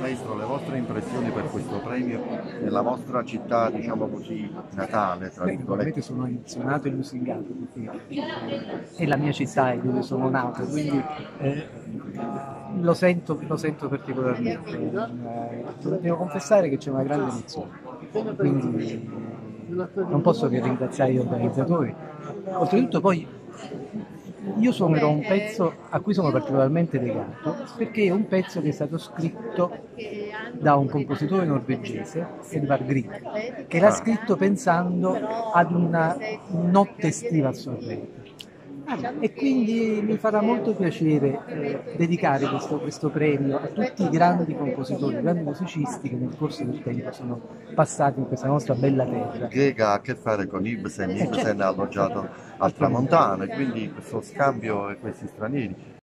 Maestro, le vostre impressioni per questo premio nella vostra città, diciamo così, natale, tra virgolette? sono emozionato e lusingato perché eh, è la mia città, è dove sono nato, quindi eh, lo, sento, lo sento particolarmente. Eh, devo confessare che c'è una grande emozione, quindi eh, non posso che ringraziare gli organizzatori. Oltretutto poi io suonerò un pezzo a cui sono particolarmente legato perché è un pezzo che è stato scritto da un compositore norvegese, Edvard Grieg, che l'ha Ah. scritto pensando ad una notte estiva a Sorrento. E quindi mi farà molto piacere eh, dedicare questo, questo premio a tutti i grandi compositori, grandi musicisti che nel corso del tempo sono passati in questa nostra bella terra. Grieg ha a che fare con Ibsen, Eh, Ibsen certo. ha alloggiato al Tramontano e quindi questo scambio e questi stranieri